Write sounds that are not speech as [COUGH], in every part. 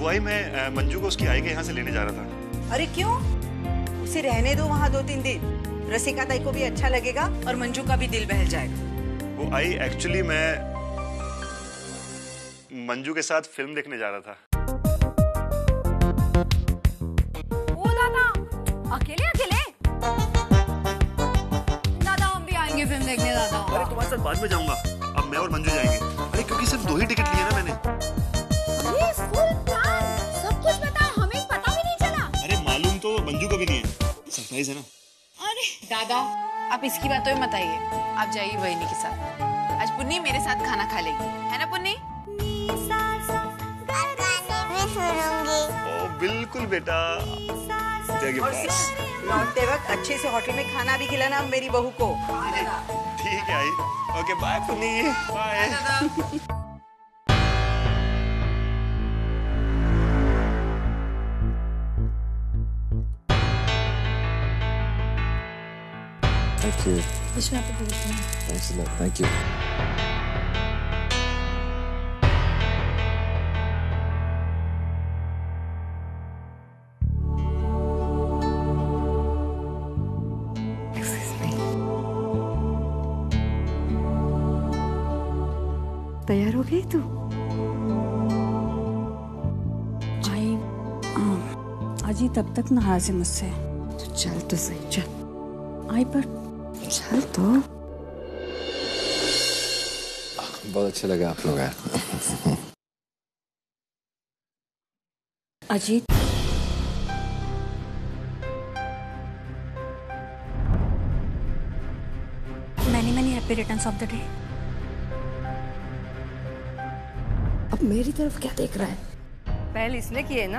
वो आई मैं मंजू को उसकी आई के यहाँ से लेने जा रहा था। अरे क्यों? उसे रहने दो वहाँ दो तीन दिन। रसिका ताई को भी अच्छा लगेगा और मंजू का भी दिल बहल जाएगा। वो आई एक्चुअली मैं मंजू के साथ फ़िल्म देखने जा रहा था। ओ दादा! अकेले अकेले? दादा हम भी आएँगे फ़िल्म देखने दादा। अरे तुम्हारे साथ बाद में जाऊँगा। अब मैं और मंजू जाएँगे। अरे क्योंकि सिर्फ़ दो ही टिकट लिए ना मैंने। है सरप्राइज़ है ना? अरे दादा आप इसकी बातों में मत आइए। आप जाइए वहीनी के साथ। आज पुन्नी मेरे साथ खाना खा लेगी। है ना पुन्नी? बिल्कुल बेटा। लौटते वक्त अच्छे से होटल में खाना भी खिलाना मेरी बहू को। ठीक है आई। ओके बाय पुनी bye Thank you. Thanks a lot. Thank you. तैयार हो गई तू आई अजी तब तक नाराज़ है मुझसे तो चल तो सही चल आई पर चल तो बहुत अच्छा लगा आप लोग Ajit many many happy returns of the day अब मेरी तरफ़ क्या देख रहा है? पहले इसने किए ना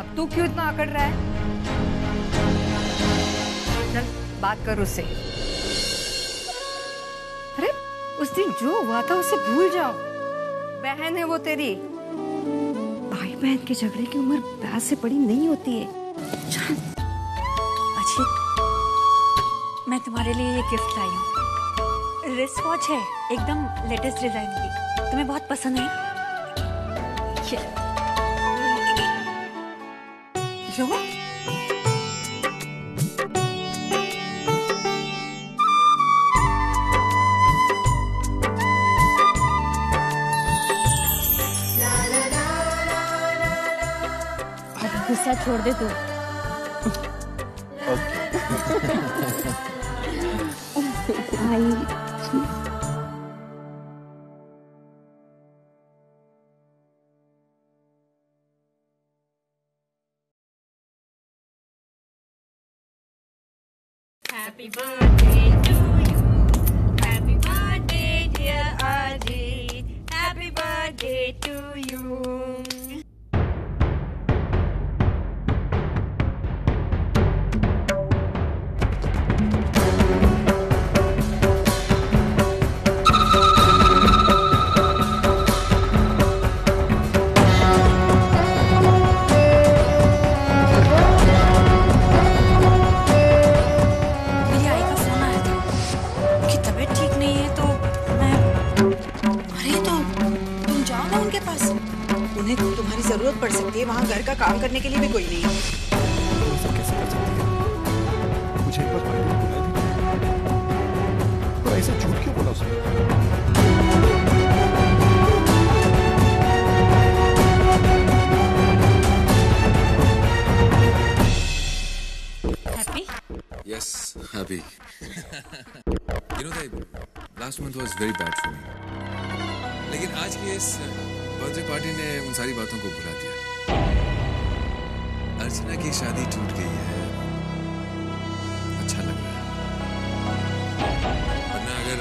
अब तू क्यों इतना आकड़ रहा है? चल बात कर उससे। उस दिन जो हुआ था उसे भूल जाओ। बहन है वो तेरी। भाई बहन के झगड़े की उम्र ब्याज से बड़ी नहीं होती है। अजीत मैं तुम्हारे लिए ये गिफ्ट लाई हूँ। रिस्ट वॉच है, एकदम लेटेस्ट डिज़ाइन की। तुम्हें बहुत पसंद है। ये। गुस्सा छोड़ दे तू Happy birthday happy. [LAUGHS] you know that last month was very bad for me. लेकिन आज की इस बर्थडे पार्टी ने उन सारी बातों को भुला दिया अर्चना की शादी टूट गई है अच्छा लग रहा है वरना अगर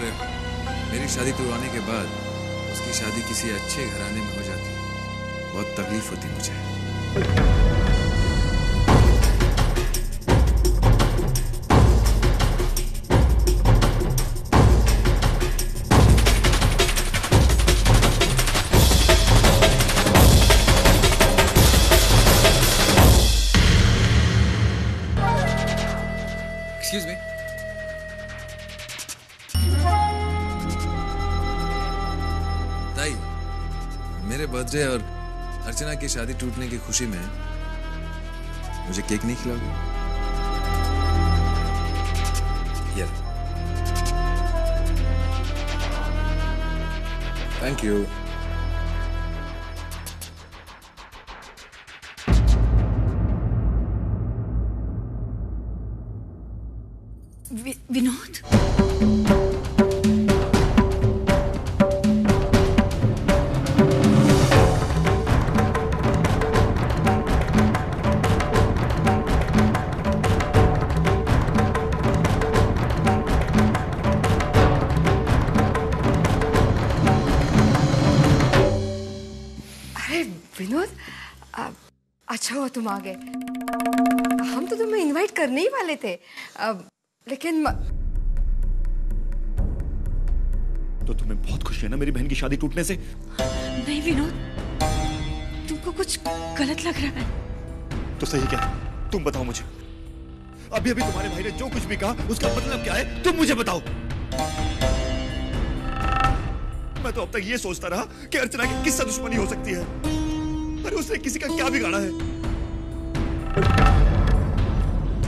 मेरी शादी टूटवाने के बाद उसकी शादी किसी अच्छे घराने में हो जाती, बहुत तकलीफ़ होती मुझे बर्थडे और अर्चना की शादी टूटने की खुशी में मुझे केक नहीं खिलाओगे? यार थैंक यू आ गए हम तो तुम्हें इनवाइट करने ही वाले थे। अब लेकिन म- तो तुम्हें बहुत खुशी है ना मेरी बहन की शादी टूटने से? नहीं विनोद तुमको कुछ गलत लग रहा है। तो सही क्या? तुम बताओ मुझे। अभी अभी तुम्हारे भाई ने जो कुछ भी कहा उसका मतलब क्या है? तुम मुझे बताओ। मैं तो अब तक ये सोचता रहा कि अर्चना की किससे दुश्मनी हो सकती है। अरे उसने किसी का क्या बिगाड़ा है?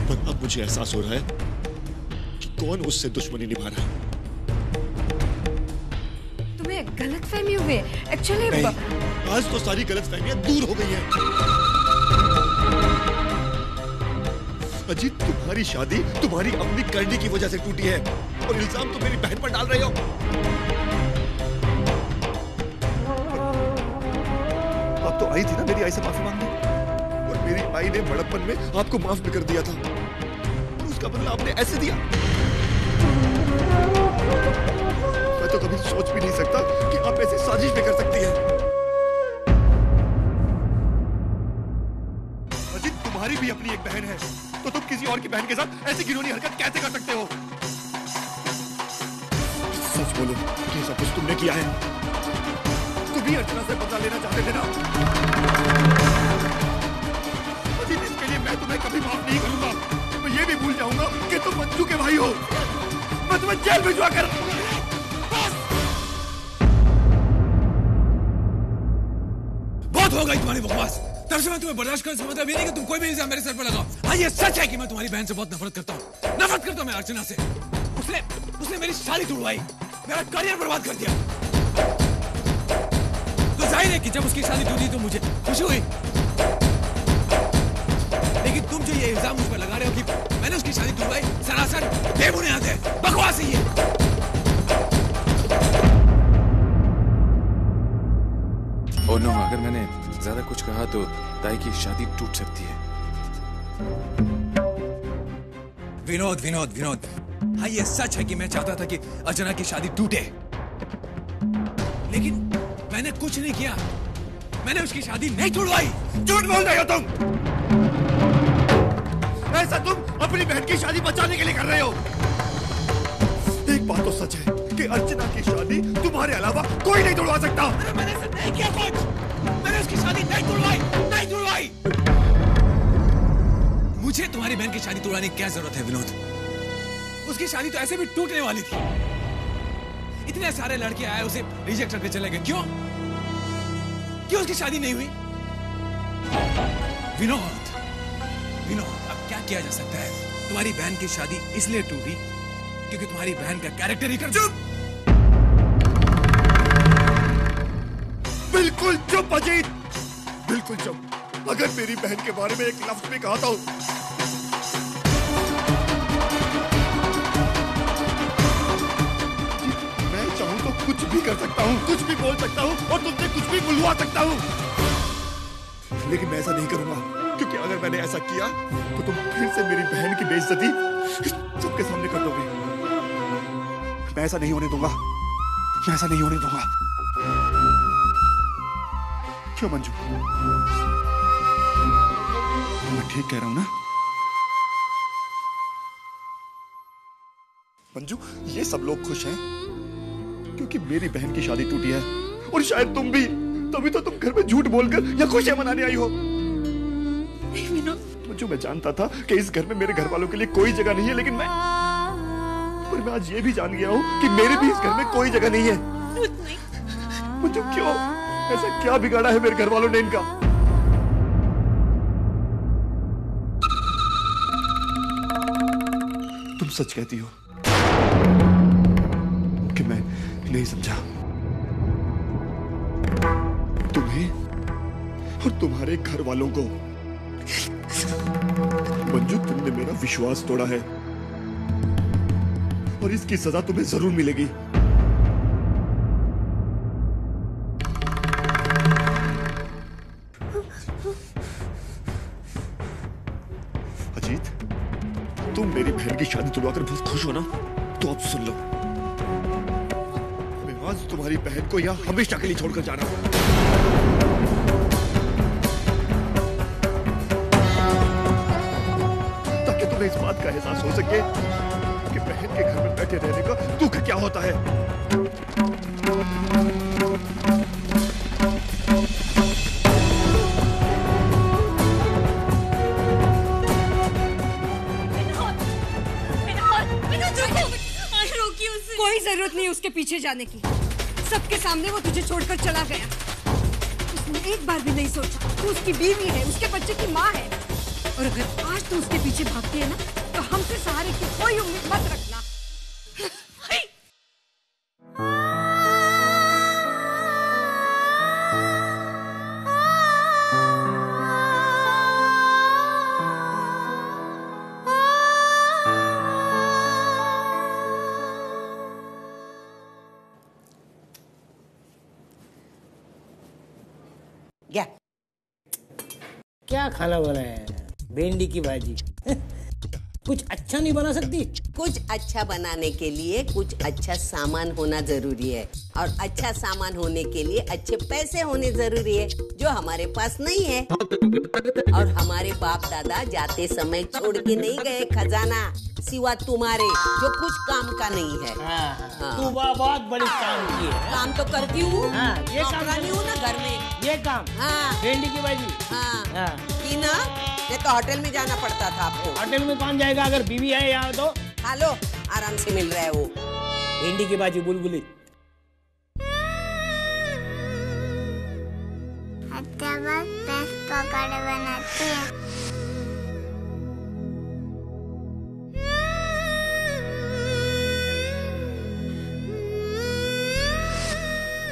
पर अब मुझे एहसास हो रहा है कि कौन उससे दुश्मनी निभा रहा है। तुम्हें गलत फहमी हुई। एक्चुअली आज तो सारी गलत फहमियाँ दूर हो गई हैं। अजीत तुम्हारी शादी तुम्हारी अपनी करनी की वजह से टूटी है और इल्ज़ाम तो मेरी बहन पर डाल रहे हो। आप तो आई थी ना मेरी आई से माफ़ी मांगने? मेरी आई ने बड़प्पन में आपको माफ़ भी कर दिया था। उसका बदला आपने ऐसे दिया। मैं तो कभी सोच भी नहीं सकता कि आप ऐसी साजिश भी कर सकती है। अजीत, तुम्हारी भी अपनी एक बहन है। तो तुम किसी और की बहन के साथ ऐसी घिनौनी हरकत कैसे कर सकते हो? सच बोलो, ये सब कुछ तुमने किया है। तुम ही अर्चना से बदला लेना चाहते थे ना? कभी माफ़ नहीं करूँगा। मैं ये भी भूल जाऊँगा कि तुम मंजू के भाई हो। मैं तुम्हें जेल भिजवा कर बहुत हो गई तुम्हारी बकवास। तब से मैं तुम्हें बर्दाश्त कर समझता भी नहीं कि तुम कोई भी इल्ज़ाम मेरे सर पर लगाओ। हाँ ये सच है कि मैं तुम्हारी बहन से बहुत नफरत करता हूँ। नफरत करता हूँ मैं अर्चना से। उसने उसने मेरी शादी तोड़वाई मेरा करियर बर्बाद कर दिया। तो ज़ाहिर है कि जब उसकी शादी टूटी तो मुझे खुशी हुई। जो ये इल्ज़ाम मुझ पर लगा रहे हो कि मैंने उसकी शादी तोड़वाई सरासर बेबुनियाद है बकवास ही है। ये ओ नो अगर मैंने ज़्यादा कुछ कहा तो ताई की शादी टूट सकती है। विनोद विनोद विनोद। हाँ ये सच है कि मैं चाहता था कि अर्चना की शादी टूटे। लेकिन मैंने कुछ नहीं किया। मैंने उसकी शादी नहीं तोड़वाई झूठ बोल रहे हो तुम! ऐसा तुम अपनी बहन की शादी बचाने के लिए कर रहे हो। एक बात तो सच है कि अर्चना की शादी तुम्हारे अलावा कोई नहीं तोड़वा सकता। अरे मैंने नहीं किया मैंने उसकी शादी नहीं तोड़वाई नहीं तोड़वाई। मुझे तुम्हारी बहन की शादी तोड़वाने की क्या ज़रूरत है, विनोद? उसकी शादी तो ऐसे भी टूटने वाली थी। इतने सारे लड़के आए, उसे रिजेक्ट करके चले गए। क्यों? क्यों उसकी शादी नहीं हुई? विनोद विनोद। क्या किया जा सकता है? तुम्हारी बहन की शादी इसलिए टूटी क्योंकि तुम्हारी बहन का कैरेक्टर ही कर चुप! बिल्कुल चुप, अजीत! बिल्कुल चुप। अगर मेरी बहन के बारे में एक लफ्ज भी कहा मैं चाहूँ तो कुछ भी कर सकता हूँ, कुछ भी बोल सकता हूँ और तुमसे कुछ भी बुलवा सकता हूँ। लेकिन मैं ऐसा नहीं करूँगा। क्योंकि अगर मैंने ऐसा किया तो तुम फिर से मेरी बहन की बेइज्जती सबके सामने कर दोगे। मैं ऐसा नहीं होने दूँगा। मैं ऐसा नहीं होने दूँगा। क्यों मंजू? मैं ठीक कह रहा हूँ ना? मंजू, ये सब लोग खुश हैं क्योंकि मेरी बहन की शादी टूटी है। और शायद तुम भी, तभी तो तुम घर में झूठ बोलकर या खुशियाँ मनाने आई हो। विनोद मैं जानता था कि इस घर में मेरे घर वालों के लिए कोई जगह नहीं है, लेकिन मैं पर मैं आज ये भी जान गया हूँ कि मेरे भी इस घर में कोई जगह नहीं है। मंजू क्यों ऐसा क्या बिगाड़ा है मेरे घर वालों ने इनका? तुम सच कहती हो कि मैं नहीं समझा। तुम्हें और तुम्हारे घर वालों को मंजू तुमने मेरा विश्वास तोड़ा है। और इसकी सजा तुम्हें ज़रूर मिलेगी। अजीत, तुम मेरी बहन की शादी तुड़वाकर बहुत खुश हो ना? तो अब सुन लो। मैं आज तुम्हारी बहन को यहाँ हमेशा के लिए छोड़कर जा इस बात का एहसास हो सके कि बहन के घर में बैठे रहने का दुख क्या होता है? कोई ज़रूरत नहीं उसके पीछे जाने की। सबके सामने वो तुझे छोड़कर चला गया। उसने एक बार भी नहीं सोचा। तू उसकी बीवी है, उसके बच्चे की माँ है। और अगर आज तू उसके पीछे भागती है ना तो हमसे सहारे की कोई उम्मीद मत रखना। क्या? क्या खाना बनाया है? भिंडी की भाजी। कुछ अच्छा नहीं बना सकती? कुछ अच्छा बनाने के लिए कुछ अच्छा सामान होना ज़रूरी है। और अच्छा सामान होने के लिए अच्छे पैसे होने ज़रूरी है जो हमारे पास नहीं है। और हमारे बाप दादा जाते समय छोड़ के नहीं गए खजाना सिवा तुम्हारे जो कुछ काम का नहीं है। हाँ। तू बहुत बड़ी काम की है। काम तो करती हूँ। हाँ, ये काम हूँ ना घर में। ये काम। हाँ। भिंडी की भाजी। हाँ। हाँ। की ना? ये तो होटल में जाना पड़ता था आपको। होटल में कौन जाएगा अगर बीवी है यहाँ तो? खा लो आराम से मिल रहा है। वो भिंडी की भाजी बुलबुली। पकौड़े बनाती है।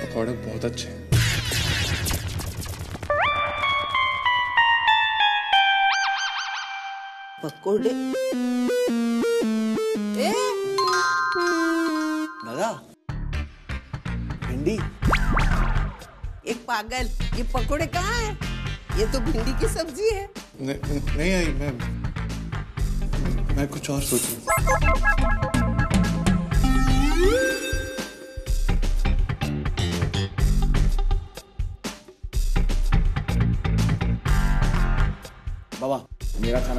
पकौड़े बहुत अच्छे हैं। दादा भिंडी एक पागल ये पकोड़े कहाँ है ये तो भिंडी की सब्ज़ी है नहीं आई मैं मैं कुछ और सोच हूँ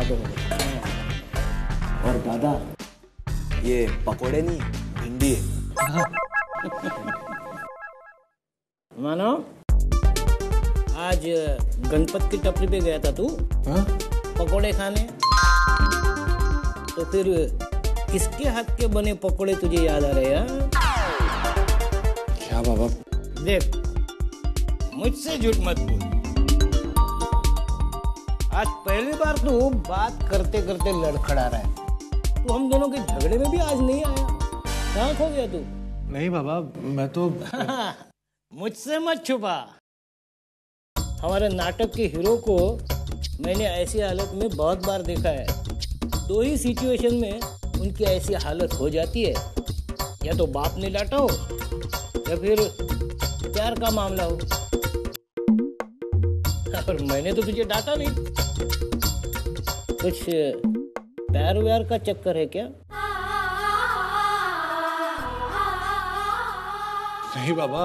तो हो। और दादा ये पकोड़े नहीं भिंडी। है [LAUGHS] मानो आज गणपत की टपरी पे गया था तू। पकोड़े खाने। तो फिर किसके हाथ के बने पकोड़े तुझे याद आ रहे हैं? क्या बाबा? देख मुझसे झूठ मत बोल। आज पहली बार तू बात करते करते लड़खड़ा रहा है। तू हम दोनों के झगड़े में भी आज नहीं आया। कहाँ खो गया तू? नहीं बाबा मैं तो [LAUGHS] मुझसे मत छुपा। हमारे नाटक के हीरो को मैंने ऐसी हालत में बहुत बार देखा है। दो ही सिचुएशन में उनकी ऐसी हालत हो जाती है। या तो बाप ने डांटा हो या फिर प्यार का मामला हो। [LAUGHS] और मैंने तो तुझे डांटा नहीं। कुछ पैर व्यार का चक्कर है क्या? नहीं बाबा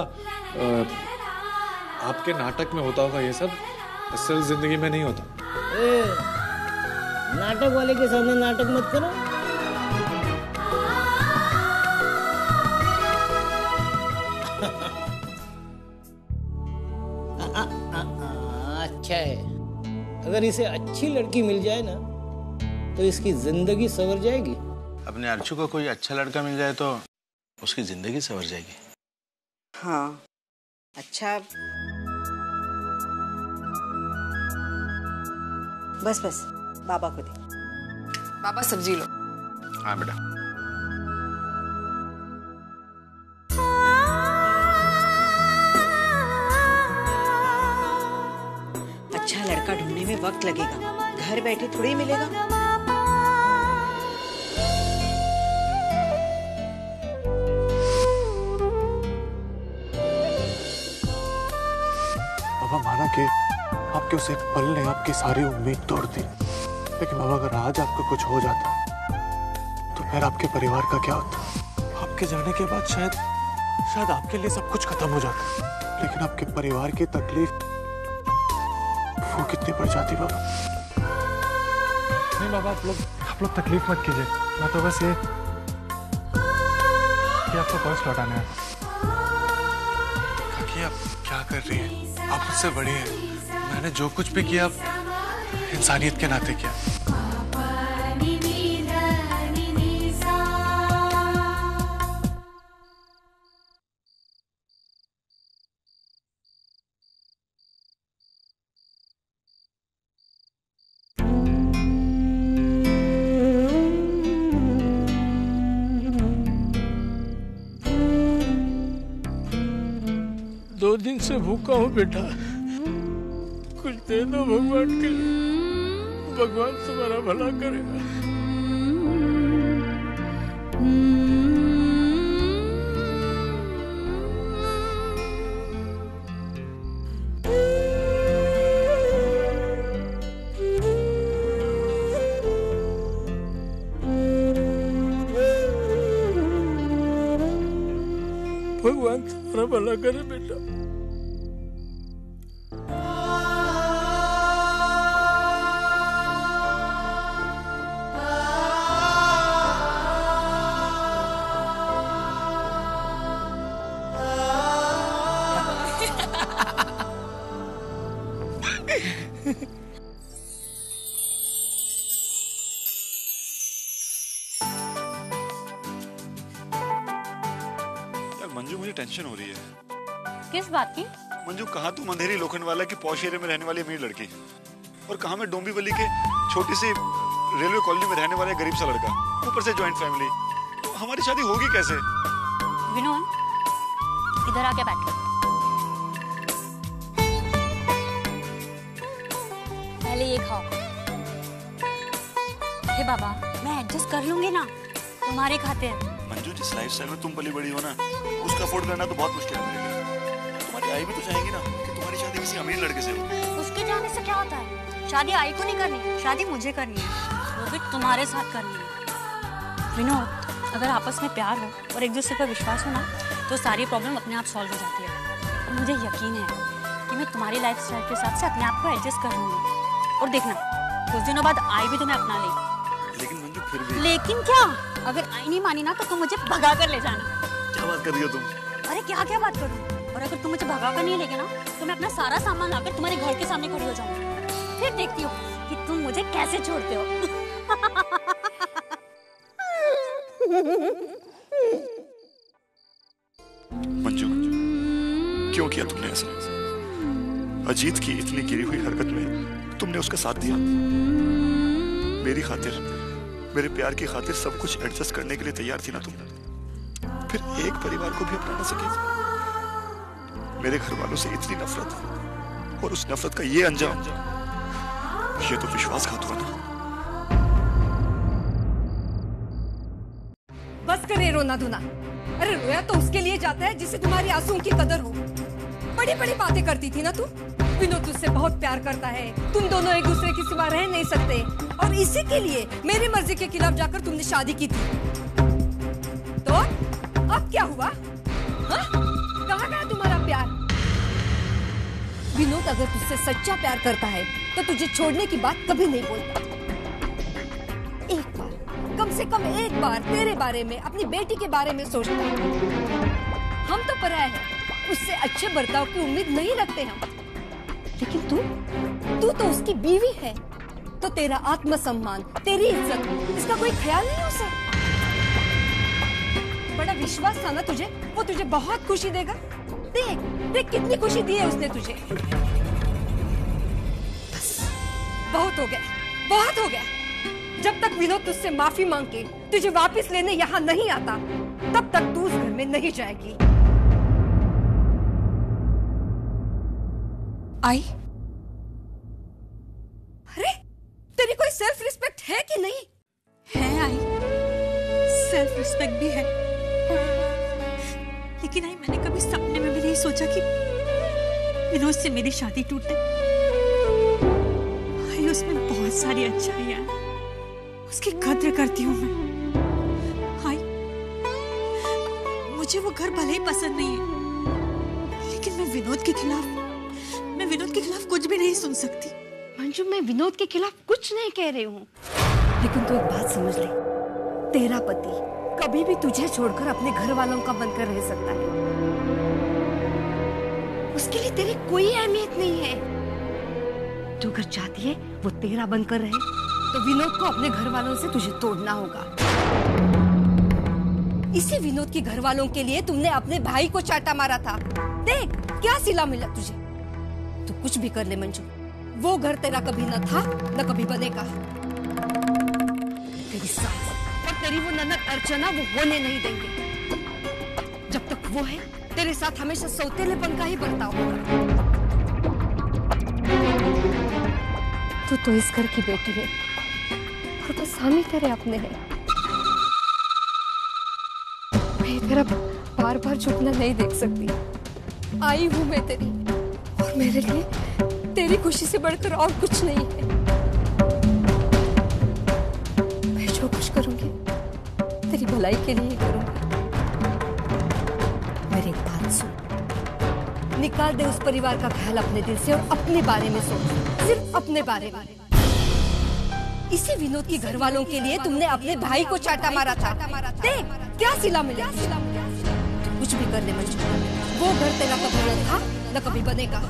आपके नाटक में होता होगा ये सब असल ज़िंदगी में नहीं होता। ए, नाटक वाले के सामने नाटक मत करो। अगर इसे अच्छी लड़की मिल जाए ना तो इसकी ज़िंदगी सवर जाएगी। अपने अर्चू को कोई अच्छा लड़का मिल जाए तो उसकी ज़िंदगी सवर जाएगी। हाँ अच्छा। बस बस बाबा को दे। बाबा सब्ज़ी लो। हाँ बेटा। लड़का ढूँढने में वक्त लगेगा। घर बैठे थोड़ी मिलेगा। बाबा माना कि आपके उस पल ने आपकी सारी उम्मीद तोड़ दी। लेकिन बाबा, अगर आज आपका कुछ हो जाता तो फिर आपके परिवार का क्या होता? आपके जाने के बाद शायद शायद आपके लिए सब कुछ खत्म हो जाता। लेकिन आपके परिवार की तकलीफ़ वो कितनी बढ़ जाती बाबा। नहीं बाबा आप लोग आप लोग तकलीफ़ मत कीजिए। मैं तो बस ये कि आपको पर्स लौटाने हैं। काकी आप क्या कर रही हैं? आप मुझसे बड़ी हैं। मैंने जो कुछ भी किया इंसानियत के नाते किया। दो दिन से भूखा हूँ बेटा। कुछ दे दो भगवान के लिए। भगवान तुम्हारा भला करेगा। भगवान तुम्हारा भला करे। किस बात की? मंजू कहाँ तू? अंधेरी लोखंड वाला की पौष एरिया में रहने वाली अमीर लड़की और कहाँ मैं डोंबिवली के छोटी सी रेलवे कॉलोनी में रहने वाला गरीब सा लड़का? ऊपर से जॉइंट फैमिली तो हमारी शादी होगी कैसे? विनोद इधर आके बैठो पहले ये खाओ। हे बाबा मैं एडजस्ट कर लूँगी ना? तुम्हारे खातिर मंजू जिस लाइफ स्टाइल में तुम पली बड़ी हो ना उसका अफोर्ड करना तो बहुत मुश्किल है आई भी तो चाहेंगी ना कि तुम्हारी शादी किसी अमीर लड़के से हो। उसके जाने से क्या होता है? शादी आई को नहीं करनी शादी मुझे करनी है। वो भी तुम्हारे साथ करनी है। विनोद अगर आपस में प्यार हो और एक दूसरे पर विश्वास हो ना तो सारी प्रॉब्लम अपने आप सॉल्व हो जाती है। और मुझे यकीन है कि मैं तुम्हारी लाइफ स्टाइल के हिसाब से अपने आप को एडजस्ट कर लूँगी। और देखना कुछ दिनों बाद आई भी तुम्हें अपना लेगी लेकिन मंजू फिर भी लेकिन क्या? अगर आई नहीं मानी ना तो तुम मुझे भगा कर ले जाना। क्या बात कर रही हो तुम? अरे क्या क्या बात करूँ? और अगर तुम मुझे भगा कर नहीं लेगे ना तो मैं अपना सारा सामान लाकर तुम्हारे घर के सामने खड़ी हो जाऊँगी फिर देखती हो कि तुम मुझे कैसे छोड़ते हो। मंजू क्यों किया तुमने ऐसा? अजीत की इतनी गिरी हुई हरकत में तुमने उसका साथ दिया। मेरी खातिर, मेरे प्यार की खातिर सब कुछ एडजस्ट करने के लिए तैयार थी ना तुम? फिर एक परिवार को भी अपना ना सके? मेरे घर वालों से इतनी नफरत और उस नफरत का ये अंजाम। ये तो विश्वासघात हुआ ना। बस करे रोना धोना। अरे रोया तो उसके लिए जाता है जिसे तुम्हारी आंसुओं की कदर हो। बड़ी बड़ी बातें करती थी ना तू? विनोद तुझसे बहुत प्यार करता है। तुम दोनों एक दूसरे की सिवा रह नहीं सकते। और इसी के लिए मेरी मर्ज़ी के खिलाफ जाकर तुमने शादी की थी। तो अब क्या हुआ? हाँ? विनोद अगर तुझसे सच्चा प्यार करता है तो तुझे छोड़ने की बात कभी नहीं बोलता। एक बार, कम से कम एक बार तेरे बारे में, अपनी बेटी के बारे में सोचता है। हम तो पराया है, उससे अच्छे बर्ताव की उम्मीद नहीं रखते हम। लेकिन तू तू तो उसकी बीवी है। तो तेरा आत्मसम्मान, तेरी इज़्ज़त, इसका कोई ख्याल नहीं उसे? बड़ा विश्वास था ना तुझे? वो तुझे बहुत खुशी देगा। देख देख कितनी खुशी दी है उसने तुझे। बस, बहुत हो गया, बहुत हो गया। जब तक विनोद तुझसे माफ़ी मांग के तुझे वापस लेने यहाँ नहीं आता, तब तक तू उस घर में नहीं जाएगी। आई? अरे, तेरी कोई सेल्फ रिस्पेक्ट है कि नहीं? है आई। सेल्फ रिस्पेक्ट भी है। लेकिन आई मैंने कभी सपने में भी नहीं सोचा कि विनोद से मेरी शादी टूटे। आई उसमें बहुत सारी अच्छाइयाँ उसकी कद्र करती हूँ मैं। आई मुझे वो घर भले ही पसंद नहीं है लेकिन मैं विनोद के खिलाफ मैं विनोद के खिलाफ कुछ भी नहीं सुन सकती। मंजू मैं विनोद के खिलाफ कुछ नहीं कह रही हूँ। लेकिन तू तो एक बात समझ ले। तेरा पति कभी भी तुझे छोड़कर अपने घर वालों का बनकर रह सकता है। उसके लिए तेरी कोई अहमियत नहीं है। तू अगर चाहती है, वो तेरा बनकर रहे तो विनोद को अपने घर वालों से तुझे तोड़ना होगा। इसी विनोद के घर वालों के लिए तुमने अपने भाई को चाटा मारा था। देख, क्या सिला मिला तुझे? तू कुछ भी कर ले, मंजू। वो घर तेरा कभी न था, न कभी बनेगा। तेरी सास तेरी वो ननद अर्चना वो होने नहीं देंगे। जब तक वो है, तेरे साथ हमेशा सौतेलेपन का ही बर्ताव होगा। तू तो इस घर की बेटी है, और हम ही तेरे अपने हैं। मैं तेरा बार बार झुकना नहीं देख सकती। आई हूँ मैं तेरी, और मेरे लिए तेरी खुशी से बढ़कर और कुछ नहीं है। मैं जो कुछ करूँगी भलाई के लिए करूँगी मेरी बात सुन। निकाल दे उस परिवार का ख्याल अपने दिल से और अपने बारे में सोच। सिर्फ़ अपने बारे में। इसी विनोद के घर वालों के लिए तुमने अपने भाई को चाटा मारा था। देख क्या सिला मिला? कुछ भी कर ले मंजू वो घर तेरा कभी न था, न कभी बनेगा।